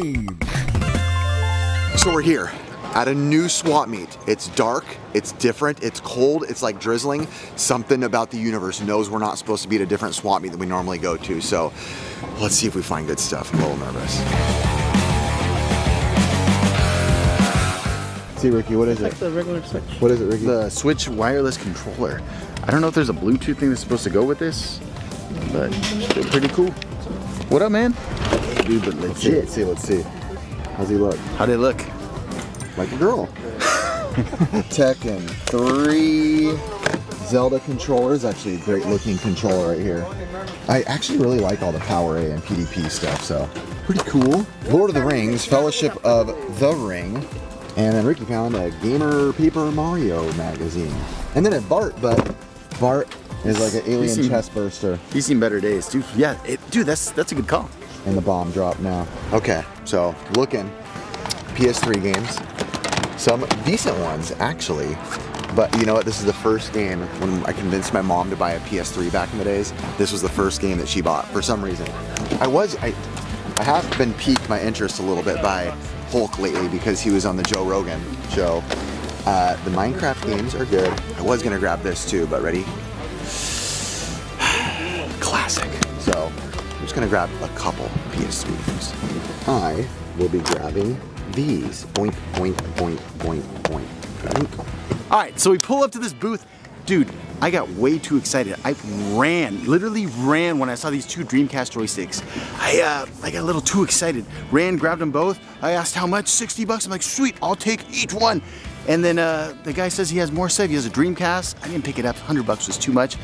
Let's. So we're here at a new swap meet. It's dark, it's different, it's cold, it's like drizzling. Something about the universe knows we're not supposed to be at a different swap meet than we normally go to. So let's see if we find good stuff. I'm a little nervous. See, Ricky, what is it? Like the regular switch. What is it, Ricky? The Switch wireless controller. I don't know if there's a Bluetooth thing that's supposed to go with this, but it's pretty cool. What up, man? Dude, but Let's see, legit. let's see, let's see. How's he look? How'd it look? Like a girl. Tekken 3 Zelda controllers. Actually, a great looking controller right here. I actually really like all the Power A and PDP stuff, so pretty cool. Lord of the Rings, Fellowship of the Ring. And then Ricky found a Gamer Paper Mario magazine. And then a Bart, but Bart is like an alien seen- chest burster. He's seen better days, dude. Yeah, it, dude, that's that's a good call. And the bomb drop now. Okay, so looking, PS3 games, some decent ones actually. But you know what? This is the first game when I convinced my mom to buy a PS3 back in the days. This was the first game that she bought for some reason. I was I, I have been piqued my interest a little bit by Hulk lately because he was on the Joe Rogan show. Uh, the Minecraft games are good. I was gonna grab this too, but ready? Gonna grab a couple PS3 games. I will be grabbing these. Boink, boink, boink, boink, boink. boink. All right, so we pull up to this booth. Dude, I got way too excited. I ran, literally ran when I saw these two Dreamcast joysticks. I, uh, I got a little too excited. Ran, grabbed them both. I asked how much, 60 bucks. I'm like, sweet, I'll take each one. And then uh, the guy says he has more stuff. He has a Dreamcast. I didn't pick it up. 100 bucks was too much.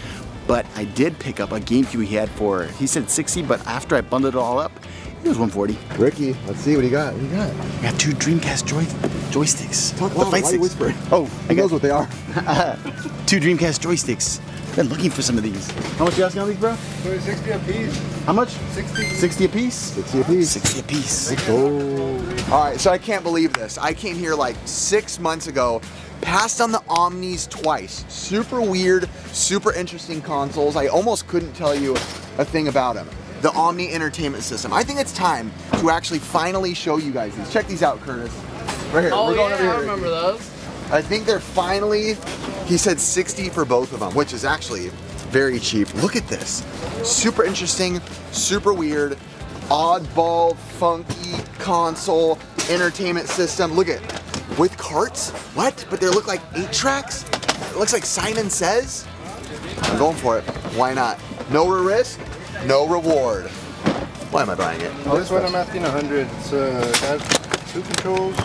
But I did pick up a GameCube he had for, he said 60, but after I bundled it all up, it was 140. Ricky, let's see what he got. What you got? I got two Dreamcast joy joysticks. Talk The fight why sticks. whispering? Oh, He I got knows what they are. two Dreamcast joysticks. Been looking for some of these. How much you asking on these, bro? 60 a piece. How much? 60. 60 a piece? 60 a piece. 60 a piece. Oh. All right, so I can't believe this. I came here like six months ago, passed on the Omnis twice. Super weird, super interesting consoles. I almost couldn't tell you a thing about them. The Omni Entertainment System. I think it's time to actually finally show you guys these. Check these out, Curtis. Right here. Oh We're going yeah, over here. I remember those. I think they're finally, he said 60 for both of them, which is actually very cheap. Look at this. Super interesting, super weird, oddball, funky console, entertainment system. Look at, with carts? What? But they look like eight tracks? It looks like Simon Says? I'm going for it. Why not? No risk, no reward. Why am I buying it? This one I'm asking 100. It's uh, two controls.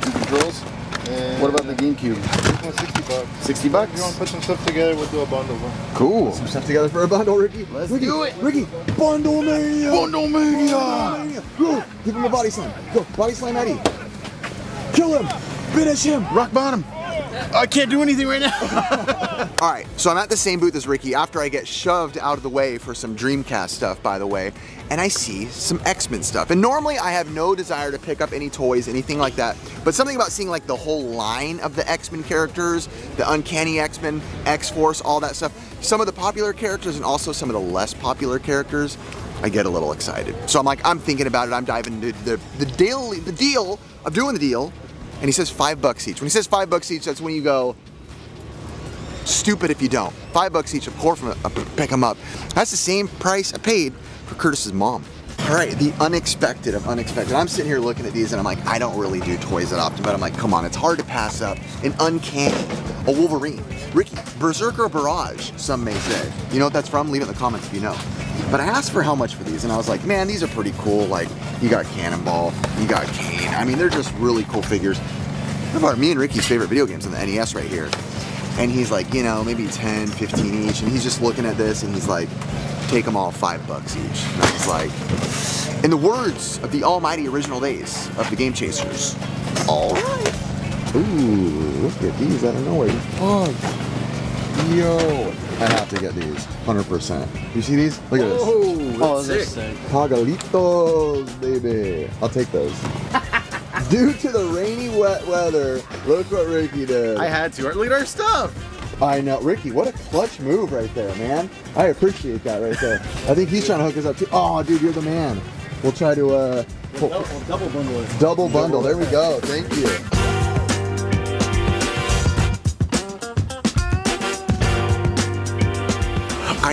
Two controls. And What about the GameCube? This one's 60 bucks. 60 If you want to put some stuff together, we'll do a bundle. Cool. Some stuff together for a bundle, Ricky. Let's Ricky, do it. Ricky, bundle mania. Bundle Mania. Go, give him a body slam. Go, body slam Eddie. Kill him. Finish him. Rock bottom. I can't do anything right now. All right, so I'm at the same booth as Ricky after I get shoved out of the way for some Dreamcast stuff, by the way, and I see some X-Men stuff. And normally I have no desire to pick up any toys, anything like that, but something about seeing like the whole line of the X-Men characters, the Uncanny X-Men, X-Force, all that stuff, some of the popular characters and also some of the less popular characters, I get a little excited. So I'm like, I'm thinking about it, I'm diving into the, the deal, the deal of doing the deal, and he says five bucks each. When he says five bucks each, that's when you go, stupid if you don't. Five bucks each, of course, pick them up. That's the same price I paid for Curtis's mom. All right, the unexpected of unexpected. I'm sitting here looking at these and I'm like, I don't really do toys that often, but I'm like, come on, it's hard to pass up an uncanny, a Wolverine. Ricky, Berserker Barrage, some may say. You know what that's from? Leave it in the comments if you know. But I asked for how much for these and I was like, man, these are pretty cool. Like, you got Cannonball, you got Kane. I mean, they're just really cool figures. Our, me and Ricky's favorite video games on the NES right here. And he's like, you know, maybe 10, 15 each. And he's just looking at this and he's like, take them all five bucks each. And I was like, in the words of the almighty original days of the Game Chasers, all right. Ooh, look at these out of nowhere. Pugs. Yo, I have to get these, 100%. You see these? Look at this. Oh, those sick. Pagalitos, baby. I'll take those. Due to the rainy, wet weather, look what Ricky did. I had to. Look at our stuff. I know, Ricky. What a clutch move right there, man. I appreciate that right there. I think he's trying to hook us up too. Oh, dude, you're the man. We'll try to uh, Double bundle it. Double bundle. There we go. Thank you.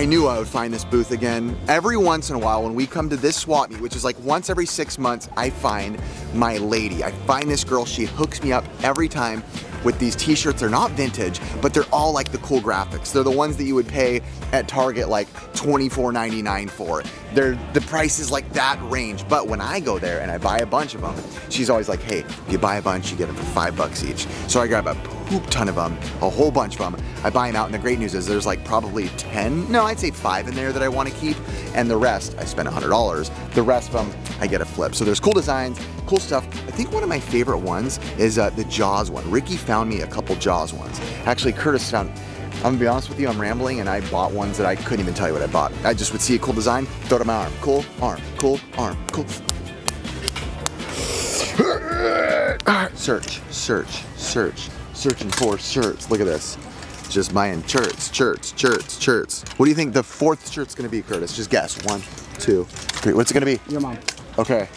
I knew I would find this booth again. Every once in a while, when we come to this swap meet, which is like once every six months, I find my lady. I find this girl, she hooks me up every time with these t-shirts. They're not vintage, but they're all like the cool graphics. They're the ones that you would pay at Target like $24.99 for. They're the price is like that range. But when I go there and I buy a bunch of them, she's always like, hey, if you buy a bunch, you get them for five bucks each. So I grab a poop ton of them, a whole bunch of them. I buy them out and the great news is there's like probably 10, no, I'd say five in there that I want to keep. And the rest, I spend $100. The rest of them, I get a flip. So there's cool designs, cool stuff. I think one of my favorite ones is uh, the Jaws one. Ricky found me a couple Jaws ones. Actually, Curtis found, I'm gonna be honest with you, I'm rambling and I bought ones that I couldn't even tell you what I bought. I just would see a cool design, throw it on my arm. Cool, arm, cool, arm, cool. Search, search, search, searching for shirts. Look at this. Just buying shirts, shirts, shirts, shirts. What do you think the fourth shirt's gonna be, Curtis? Just guess. One, two, three. What's it gonna be? Your mom. Okay.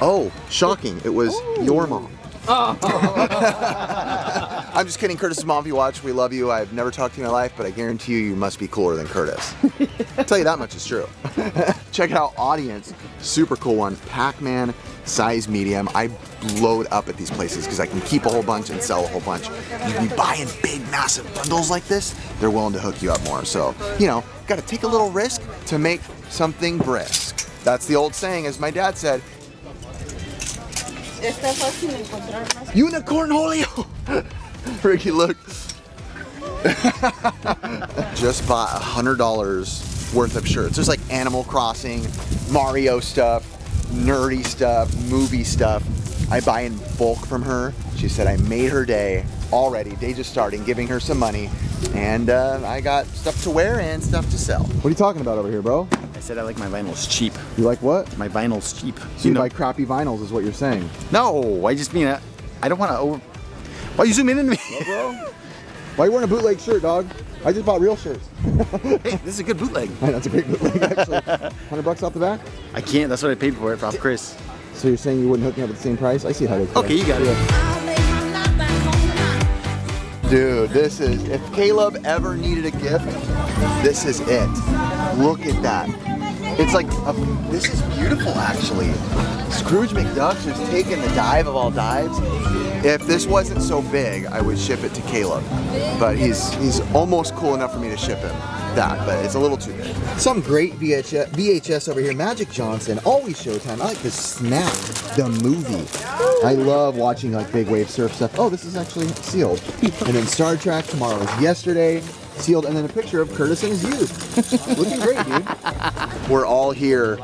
Oh, shocking. It was oh. your mom. Oh. I'm just kidding, Curtis's mom. If you watch, we love you. I've never talked to you in my life, but I guarantee you, you must be cooler than Curtis. I'll tell you that much is true. Check it out, audience. Super cool one. Pac-Man, size medium. I load up at these places because I can keep a whole bunch and sell a whole bunch. You be buying big, massive bundles like this, they're willing to hook you up more. So, you know, got to take a little risk to make something brisk. That's the old saying, as my dad said, Está fácil encontrar más. Unicorn Holio! Ricky, look. Just bought a hundred dollars worth of shirts. There's like Animal Crossing, Mario stuff, nerdy stuff, movie stuff. I buy in bulk from her. She said I made her day already. Day just starting, giving her some money, and uh, I got stuff to wear and stuff to sell. What are you talking about over here, bro? I said I like my vinyls cheap. You like what? My vinyls cheap. So you buy crappy vinyls, is what you're saying. No, I just mean I, I don't want to over. Why you zoom in on me? Why are you wearing a bootleg shirt, dog? I just bought real shirts. hey, this is a good bootleg. That's a great bootleg, actually. 100 bucks off the back? I can't. That's what I paid for it off Chris. So you're saying you wouldn't hook me up at the same price? I see how it is. Okay, you got it. Dude, this is, if Caleb ever needed a gift, this is it. Look at that. It's like, a, this is beautiful actually. Scrooge McDuck's just taking the dive of all dives. If this wasn't so big, I would ship it to Caleb. But he's he's almost cool enough for me to ship him that, but it's a little too big. Some great VHS, VHS over here. Magic Johnson, always Showtime. I like to snap the movie. I love watching like big wave surf stuff. Oh, this is actually sealed. And then Star Trek, tomorrow is yesterday. Sealed, and then a picture of Curtis and his youth. Looking great, dude. We're all here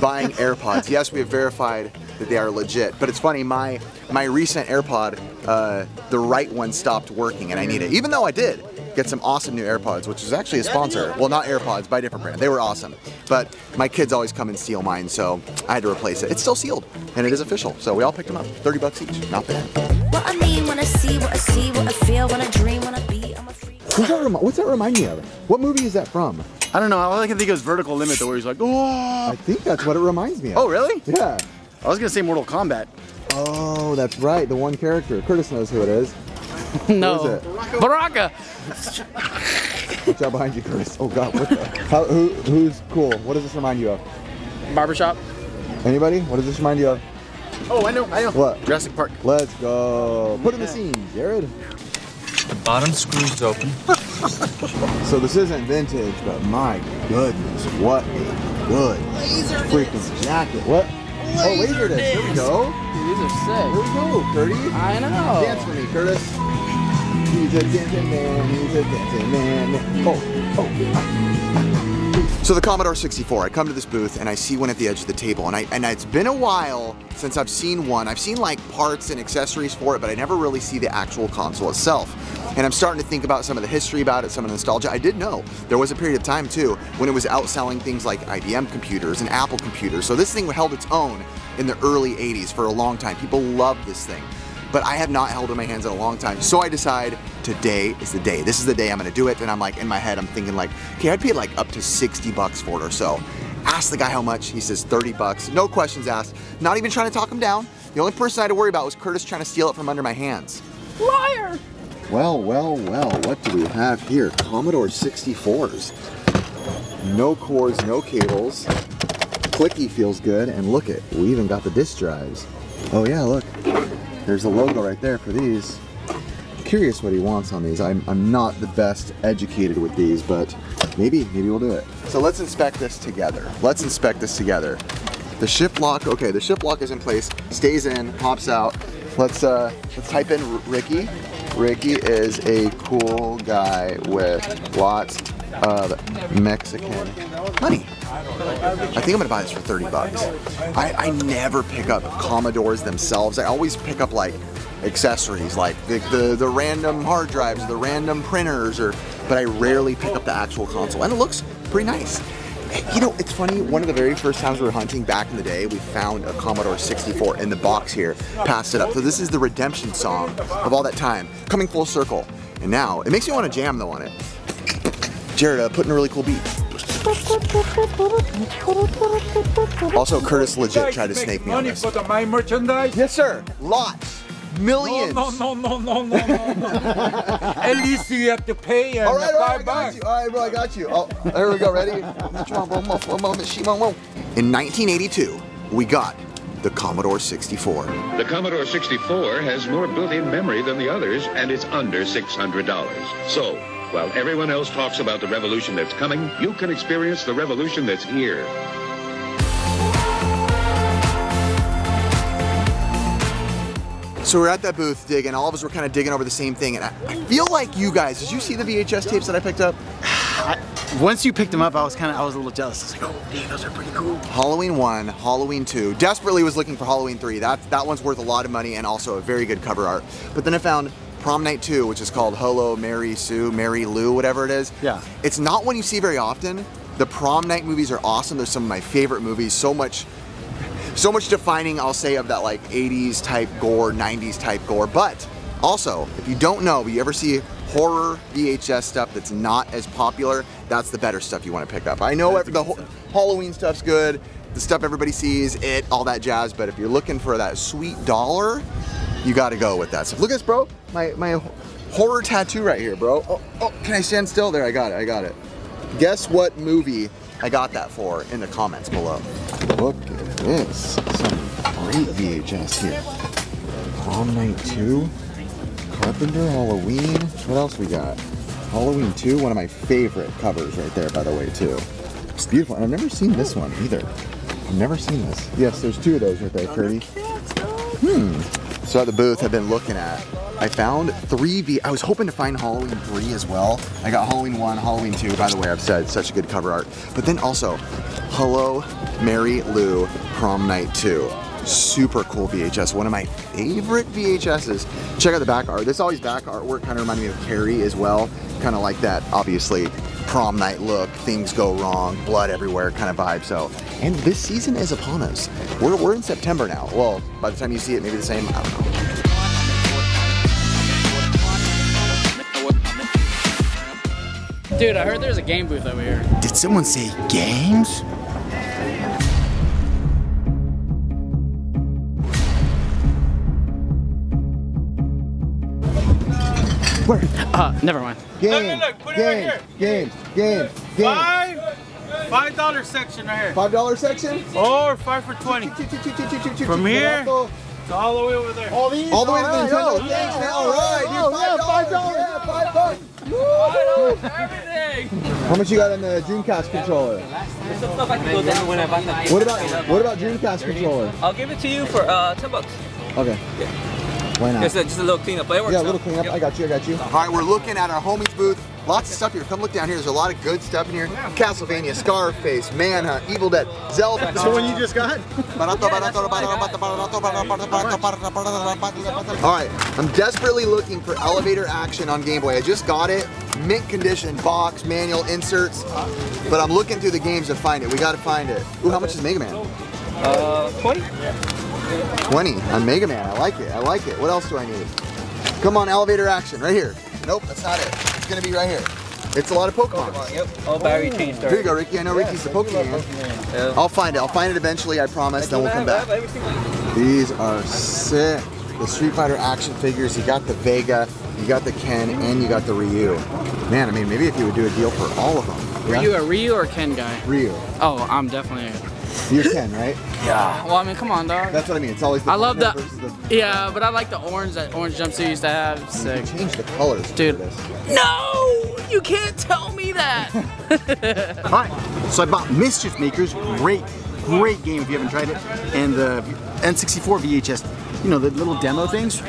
buying AirPods. Yes, we have verified that they are legit. But it's funny, my my recent AirPod, uh, the right one stopped working, and I need it. Even though I did get some awesome new AirPods, which is actually a sponsor. Well, not AirPods, by a different brand. They were awesome. But my kids always come and steal mine, so I had to replace it. It's still sealed, and it is official. So we all picked them up. 30 bucks each. Not bad. What I need when I see, what I see, what I feel, when I dream, when I be, I'm a freak. Who's that remi- what's that remind me of? What movie is that from? I don't know. All I can think of is Vertical Limit, though, where he's like, oh. I think that's what it reminds me of. Oh, really? Yeah. I was gonna say Mortal Kombat. Oh, that's right. The one character. Curtis knows who it is. No. Who is it? Baraka. Watch out behind you, Curtis. Oh God, what the? How, who, who's cool? What does this remind you of? Barbershop. Anybody? What does this remind you of? Oh, I know. I know. What? Jurassic Park. Let's go. Put in the scene, Jared. The bottom screw's open. So this isn't vintage, but my goodness, what a good freaking jacket. What? Oh, laser disc. Here we go. These are Here sick. we go, Curtis. I know. Dance for me, Curtis. He's a dancing man, he's a dancing man. Oh, oh. So the Commodore 64, I come to this booth and I see one at the edge of the table and I and it's been a while since I've seen one. I've seen like parts and accessories for it, but I never really see the actual console itself. And I'm starting to think about some of the history about it, some of the nostalgia. I did know there was a period of time too when it was outselling things like IBM computers and Apple computers. So this thing held its own in the early 80s for a long time. People loved this thing but I have not held in my hands in a long time. So I decide today is the day. This is the day I'm gonna do it. And I'm like, in my head, I'm thinking like, okay, I'd pay like up to 60 bucks for it or so. Ask the guy how much. He says 30 bucks. No questions asked. Not even trying to talk him down. The only person I had to worry about was Curtis trying to steal it from under my hands. Liar! Well, well, well, what do we have here? Commodore 64s. No cords, no cables. Clicky feels good, and look it, we even got the disk drives. Oh yeah, look, there's a logo right there for these. Curious what he wants on these. I'm, I'm not the best educated with these, but maybe, maybe we'll do it. So let's inspect this together. Let's inspect this together. The shift lock, okay, the shift lock is in place, stays in, pops out. Let's uh, let's type in Ricky. Ricky is a cool guy with lots of Mexican money. I think I'm gonna buy this for 30 bucks. I, I never pick up Commodores themselves. I always pick up like accessories like the, the, the random hard drives, the random printers, or but I rarely pick up the actual console. And it looks pretty nice. You know, it's funny, one of the very first times we were hunting back in the day, we found a Commodore 64 in the box here, passed it up. So this is the redemption song of all that time, coming full circle. And now, it makes me want to jam though on it. Jared, uh, putting a really cool beat. Also, Curtis legit tried to snake me on money this. for the my merchandise? Yes, sir. Lots. Millions. No, no, no, no, no, no, no. At least you have to pay and All right, all right, I got bucks. you. All right, bro, I got you. Oh, there we go. Ready? In 1982, we got the Commodore 64. The Commodore 64 has more built-in memory than the others, and it's under $600. So, while everyone else talks about the revolution that's coming, you can experience the revolution that's here. So we're at that booth digging. All of us were kind of digging over the same thing, and I, I feel like you guys. Did you see the VHS tapes that I picked up? Once you picked them up, I was kind of, I was a little jealous. I was like, oh, dang, those are pretty cool. Halloween 1, Halloween 2. Desperately was looking for Halloween 3. That, that one's worth a lot of money and also a very good cover art. But then I found Prom Night 2, which is called Holo, Mary Sue, Mary Lou, whatever it is. Yeah. It's not one you see very often. The prom night movies are awesome. They're some of my favorite movies. So much so much defining, I'll say, of that like 80s type gore, 90s type gore. But also, if you don't know, but you ever see horror VHS stuff that's not as popular, that's the better stuff you want to pick up. I know the ho- Halloween stuff's good, the stuff everybody sees, it, all that jazz, but if you're looking for that sweet dollar, you gotta go with that stuff. Look at this, bro. My, my horror tattoo right here, bro. Oh, oh, can I stand still? There, I got it, I got it. Guess what movie I got that for in the comments below. Look at this. Some great VHS here. Prom Night 2, Carpenter Halloween. What else we got? Halloween 2, one of my favorite covers right there, by the way, too. It's beautiful. And I've never seen this one either. I've never seen this. Yes, there's two of those right there, Curdy. Hmm. So at the booth I've been looking at, I found three V. I was hoping to find Halloween 3 as well. I got Halloween 1, Halloween 2. By the way, I've said such a good cover art. But then also, Hello Mary Lou Prom Night 2. Super cool VHS. One of my favorite VHSs. Check out the back art. This always back artwork kind of reminded me of Carrie as well. Kind of like that, obviously, prom night look, things go wrong, blood everywhere kind of vibe. So, and this season is upon us. We're, we're in September now. Well, by the time you see it, maybe the same. I don't know. Dude, I heard there's a game booth over here. Did someone say games? Uh, never mind. Game, look, put it game, here. game, game, game. Five, five dollar section right here. Five dollar section. Or five for twenty. From here? It's all the way over there. All these? All the way to the Nintendo. Thanks, man. All right, dude. Five dollars. Yeah, five bucks. Woo! How much you got on the Dreamcast controller? What about what about Dreamcast controller? I'll give it to you for uh, 10 bucks. Okay. Why not? Just a, just a little cleanup, but it works Yeah, a little cleanup. Yep. I got you. I got you. All right, we're looking at our homies booth. Lots of stuff here. Come look down here. There's a lot of good stuff in here. Castlevania, Scarface, Manhunt, Evil Dead, Zelda. So when you just got? All right, I'm desperately looking for elevator action on Game Boy. I just got it, mint condition, box, manual, inserts, but I'm looking through the games to find it. We got to find it. Ooh, how much is Mega Man? Uh, 20? 20 on Mega Man. I like it. I like it. What else do I need? Come on, elevator action, right here. Nope, that's not it. It's gonna be right here. It's a lot of Pokemon. Yep. Oh, all battery changed Here you go, Ricky. I know Ricky's the Pokemon. Yeah. I'll find it. I'll find it eventually, I promise. Then we'll come back. These are sick. The Street Fighter action figures. You got the Vega, you got the Ken, and you got the Ryu. Man, I mean, maybe if you would do a deal for all of them. Are you a Ryu or Ken guy? Ryu. Oh, I'm definitely. You're 10, right? Yeah. Well, I mean, come on, dog. That's what I mean. It's always the I love Ken the. the Yeah, but I like the orange that orange jumpsuit used to have. Sick. change the colors. Dude. this. No, you can't tell me that. All right, so I bought Mischief Makers. Great, great game if you haven't tried it. And the N64 VHS, you know, the little demo things.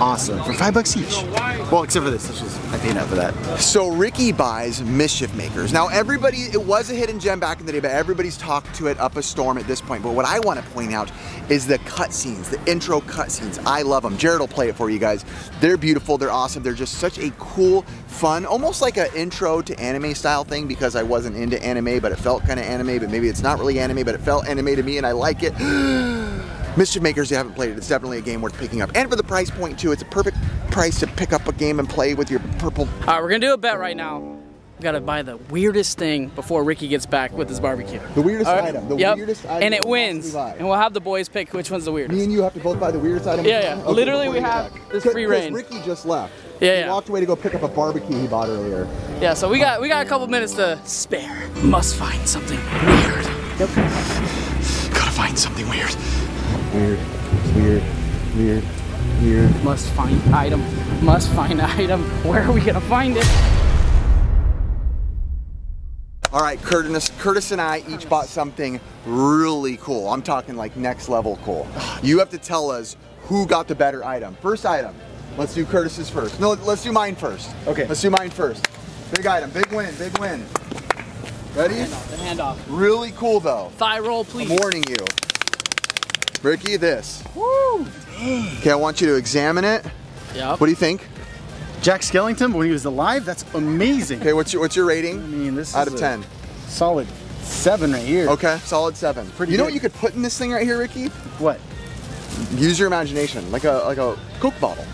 Awesome. For five bucks each. Well, except for this. This was, I paid out for that. So Ricky buys Mischief Makers. Now everybody, it was a hidden gem back in the day, but everybody's talked to it up a storm at this point. But what I want to point out is the cutscenes, the intro cutscenes. I love them. Jared will play it for you guys. They're beautiful, they're awesome. They're just such a cool, fun, almost like an intro to anime style thing because I wasn't into anime, but it felt kind of anime, but maybe it's not really anime, but it felt anime to me and I like it. Mischief Makers, you haven't played it, it's definitely a game worth picking up. And for the price point too, it's a perfect price to pick up a game and play with your purple All right, we're gonna do a bet right now. We gotta buy the weirdest thing before Ricky gets back with his barbecue. The weirdest right? item. The Yep. weirdest item. And it wins. And we'll have the boys pick which one's the weirdest. Me and you have to both buy the weirdest item. Yeah, yeah. Literally, we have back. this free reign. Ricky just left. Yeah, he yeah. walked away to go pick up a barbecue he bought earlier. Yeah, so we got we got a couple minutes to spare. Must find something weird. Yep. Gotta find something weird. Weird, weird, weird, weird. Must find item. Must find item. Where are we gonna find it? All right, Curtis, Curtis and I each bought something really cool. I'm talking like next level cool. You have to tell us who got the better item. First item. Let's do Curtis's first. No, let's do mine first. Okay. Let's do mine first. Big item, big win, big win. Ready? The handoff. Really cool though. Thigh roll, please. I'm warning you. Ricky, this. Woo! Okay, I want you to examine it. Yep. What do you think? Jack Skellington, when he was alive, that's amazing. Okay, what's your what's your rating? I rating? mean, this Out is of a 10. Solid seven right here. Okay, solid seven. Pretty you know good. what you could put in this thing right here, Ricky? What? Use your imagination, like a like a Coke bottle.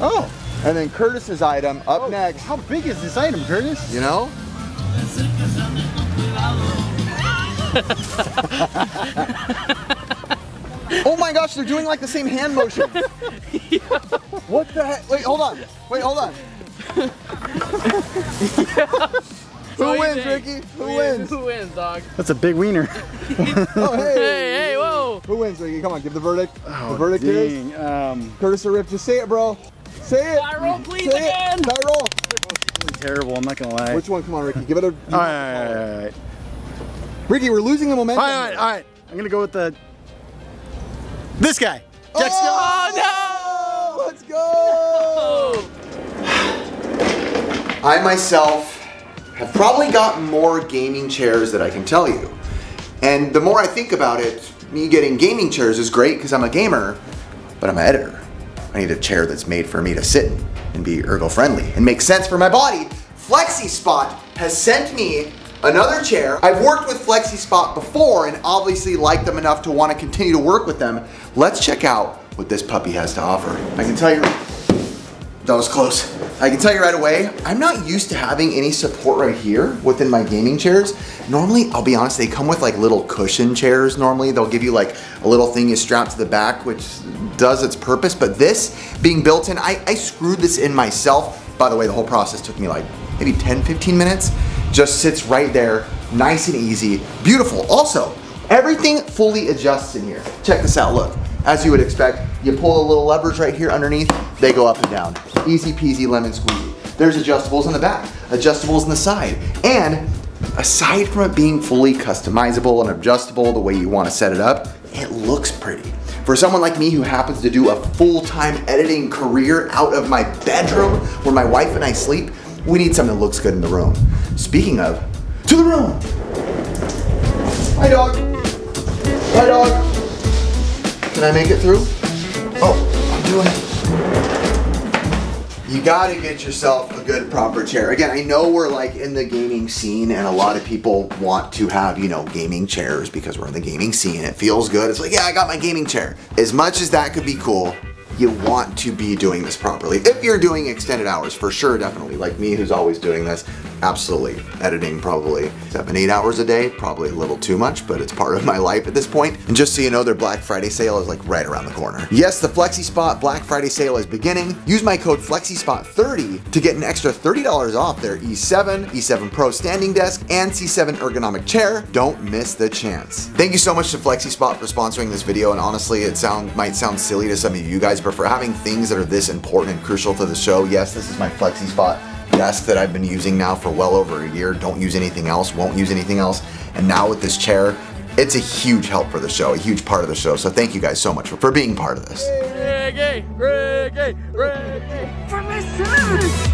Oh. And then Curtis's item up Oh, next. How big is this item, Curtis? You know? oh my gosh, they're doing like the same hand motion. What the heck? Wait, hold on. Wait, hold on. Who What wins, think? Ricky? Who wins? Who wins, dog? That's a big wiener. Oh, hey. Hey, hey, whoa. Who wins, Ricky? Come on, give the verdict. the Oh, verdict is. Um, Curtis or Rip. Just say it, bro. Say it. Thigh roll, please, Say again. it. Die roll. terrible, I'm not gonna lie. Which one? Come on, Ricky. Give it a. All right, all right, all right. Ricky, we're losing the momentum. all right, all right. I'm gonna go with the this guy. Jack Oh, no! Let's go! I myself have probably got more gaming chairs that I can tell you. And the more I think about it, me getting gaming chairs is great because I'm a gamer, but I'm an editor. I need a chair that's made for me to sit in and be ergo friendly and make sense for my body. FlexiSpot has sent me another chair. I've worked with FlexiSpot before and obviously like them enough to want to continue to work with them. Let's check out what this puppy has to offer. I can tell you that was close. I can tell you right away, I'm not used to having any support right here within my gaming chairs. Normally, I'll be honest, they come with like little cushion chairs normally. They'll give you like a little thing you strap to the back, which does its purpose. But this being built in, I, I screwed this in myself. By the way, the whole process took me like maybe 10, 15 minutes. Just sits right there, nice and easy, beautiful. Also, everything fully adjusts in here. Check this out, look. As you would expect, you pull the little levers right here underneath, they go up and down. Easy peasy lemon squeezy. There's adjustables in the back, adjustables in the side, and aside from it being fully customizable and adjustable the way you want to set it up, it looks pretty. For someone like me who happens to do a full-time editing career out of my bedroom where my wife and I sleep, we need something that looks good in the room. Speaking of, to the room. Hi dog. Hi dog. Can I make it through? Oh, I'm doing it. You gotta get yourself a good proper chair. Again, I know we're like in the gaming scene and a lot of people want to have, you know, gaming chairs because we're in the gaming scene. It feels good. It's like, yeah, I got my gaming chair. As much as that could be cool, you want to be doing this properly. If you're doing extended hours, for sure, definitely. Like me, who's always doing this, Absolutely. Editing probably seven, eight hours a day, probably a little too much, but it's part of my life at this point. And just so you know, their Black Friday sale is like right around the corner. Yes, the FlexiSpot Black Friday sale is beginning. Use my code FlexiSpot30 to get an extra $30 off their E7, E7 Pro standing desk, and C7 ergonomic chair. Don't miss the chance. Thank you so much to FlexiSpot for sponsoring this video, and honestly, it sound might sound silly to some of you guys, but for having things that are this important and crucial to the show, yes, this is my FlexiSpot desk that I've been using now for well over a year. Don't use anything else, won't use anything else. And now with this chair, it's a huge help for the show, a huge part of the show. So thank you guys so much for, for being part of this. Reggae, reggae, reggae. For my son!